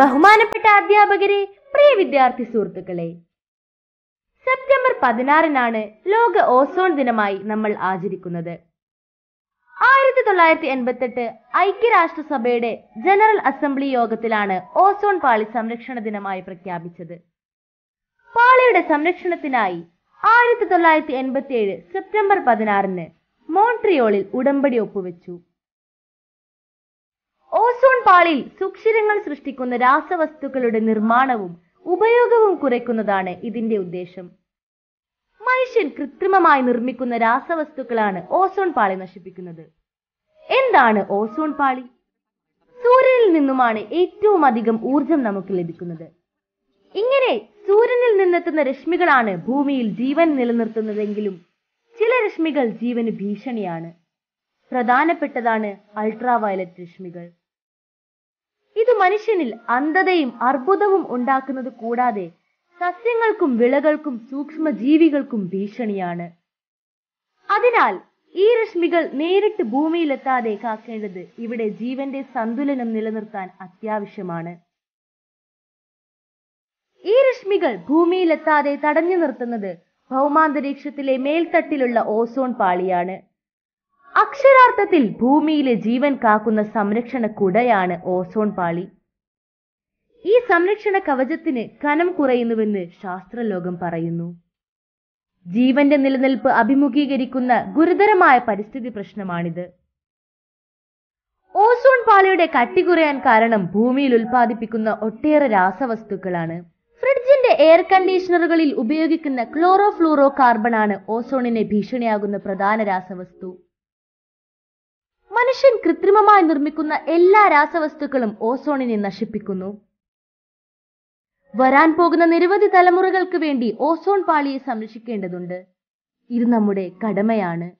ബഹുമാനപ്പെട്ട അധ്യാപകരെ പ്രിയ വിദ്യാർത്ഥി സുഹൃത്തുക്കളെ. സെപ്റ്റംബർ പതിനാറിനാണ് ലോക ഓസോൺ ദിനമായി നമ്മൾ ആചരിക്കുന്നത്. ആയിരത്തി തൊള്ളായിരത്തി എൺപത്തെട്ട് ഐക്യരാഷ്ട്രസഭയുടെ ജനറൽ അസംബ്ലി യോഗത്തിലാണ് ഓസോൺ പാളി സംരക്ഷണ ദിനമായി പ്രഖ്യാപിച്ചത്. പാളിയുടെ സംരക്ഷണത്തിനായി ആയിരത്തി തൊള്ളായിരത്തി എൺപത്തിയേഴ് സെപ്റ്റംബർ പതിനാറിന് മോൺട്രിയോളിൽ ഉടമ്പടി ഒപ്പുവെച്ചു. ഓസോൺ പാളിയിൽ സുക്ഷിരങ്ങൾ സൃഷ്ടിക്കുന്ന രാസവസ്തുക്കളുടെ നിർമ്മാണവും ഉപയോഗവും കുറയ്ക്കുന്നതാണ് ഇതിന്റെ ഉദ്ദേശം. മനുഷ്യൻ കൃത്രിമമായി നിർമ്മിക്കുന്ന രാസവസ്തുക്കളാണ് ഓസോൺ പാളി നശിപ്പിക്കുന്നത്. എന്താണ് ഓസോൺ പാളി? സൂര്യനിൽ നിന്നുമാണ് ഏറ്റവും അധികം ഊർജം നമുക്ക് ലഭിക്കുന്നത്. ഇങ്ങനെ സൂര്യനിൽ നിന്നെത്തുന്ന രശ്മികളാണ് ഭൂമിയിൽ ജീവൻ നിലനിർത്തുന്നതെങ്കിലും ചില രശ്മികൾ ജീവന് ഭീഷണിയാണ്. പ്രധാനപ്പെട്ടതാണ് അൾട്രാവയലറ്റ് രശ്മികൾ. മനുഷ്യനിൽ അന്ധതയും അർബുദവും ഉണ്ടാക്കുന്നത് കൂടാതെ സസ്യങ്ങൾക്കും വിളകൾക്കും സൂക്ഷ്മജീവികൾക്കും ഭീഷണിയാണ്. അതിനാൽ ഈ രശ്മികൾ നേരിട്ട് ഭൂമിയിലെത്താതെ കാക്കേണ്ടത് ഇവിടെ ജീവന്റെ സന്തുലനം നിലനിർത്താൻ അത്യാവശ്യമാണ്. ഈ രശ്മികൾ ഭൂമിയിലെത്താതെ തടഞ്ഞു നിർത്തുന്നത് ഭൗമാന്തരീക്ഷത്തിലെ മേൽത്തട്ടിലുള്ള ഓസോൺ പാളിയാണ്. അക്ഷരാർത്ഥത്തിൽ ഭൂമിയിലെ ജീവൻ കാക്കുന്ന സംരക്ഷണ കുടയാണ് ഓസോൺ പാളി. ഈ സംരക്ഷണ കവചത്തിന് കനം കുറയുന്നുവെന്ന് ശാസ്ത്രലോകം പറയുന്നു. ജീവന്റെ നിലനിൽപ്പ് അഭിമുഖീകരിക്കുന്ന ഗുരുതരമായ പരിസ്ഥിതി പ്രശ്നമാണിത്. ഓസോൺ പാളിയുടെ കട്ടി കുറയാൻ കാരണം ഭൂമിയിൽ ഉൽപ്പാദിപ്പിക്കുന്ന ഒട്ടേറെ രാസവസ്തുക്കളാണ്. ഫ്രിഡ്ജിന്റെ എയർ കണ്ടീഷണറുകളിൽ ഉപയോഗിക്കുന്ന ക്ലോറോ ഫ്ലൂറോ കാർബൺ ആണ് ഓസോണിനെ ഭീഷണിയാകുന്ന പ്രധാന രാസവസ്തു. മനുഷ്യൻ കൃത്രിമമായി നിർമ്മിക്കുന്ന എല്ലാ രാസവസ്തുക്കളും ഓസോണിനെ നശിപ്പിക്കുന്നു. വരാൻ പോകുന്ന നിരവധി തലമുറകൾക്ക് വേണ്ടി ഓസോൺ പാളിയെ സംരക്ഷിക്കേണ്ടതുണ്ട്. ഇത് നമ്മുടെ കടമയാണ്.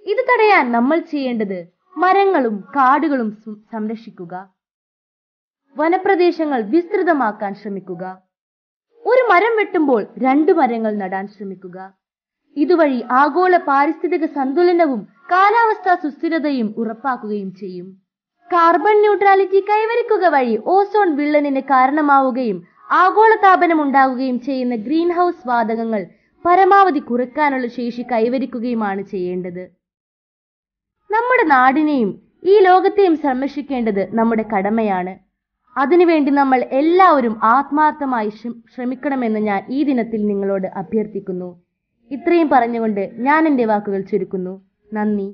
ഇത് തടയാൻ നമ്മൾ ചെയ്യേണ്ടത് മരങ്ങളും കാടുകളും സംരക്ഷിക്കുക. വനപ്രദേശങ്ങൾ വിസ്തൃതമാക്കാൻ ശ്രമിക്കുക. ഒരു മരം വെട്ടുമ്പോൾ രണ്ടു മരങ്ങൾ നടാൻ ശ്രമിക്കുക. ഇതുവഴി ആഗോള പാരിസ്ഥിതിക സന്തുലനവും കാലാവസ്ഥാ സുസ്ഥിരതയും ഉറപ്പാക്കുകയും ചെയ്യും. കാർബൺ ന്യൂട്രാലിറ്റി കൈവരിക്കുക വഴി ഓസോൺ വിള്ളലിന് കാരണമാവുകയും ആഗോളതാപനം ഉണ്ടാവുകയും ചെയ്യുന്ന ഗ്രീൻ ഹൗസ് വാതകങ്ങൾ പരമാവധി കുറയ്ക്കാനുള്ള ശേഷി കൈവരിക്കുകയുമാണ് ചെയ്യേണ്ടത്. നമ്മുടെ നാടിനെയും ഈ ലോകത്തെയും സംരക്ഷിക്കേണ്ടത് നമ്മുടെ കടമയാണ്. അതിനുവേണ്ടി നമ്മൾ എല്ലാവരും ആത്മാർത്ഥമായി ശ്രമിക്കണമെന്ന് ഞാൻ ഈ ദിനത്തിൽ നിങ്ങളോട് അഭ്യർത്ഥിക്കുന്നു. ഇത്രയും പറഞ്ഞുകൊണ്ട് ഞാൻ എന്റെ വാക്കുകൾ ചുരുക്കുന്നു. നന്ദി.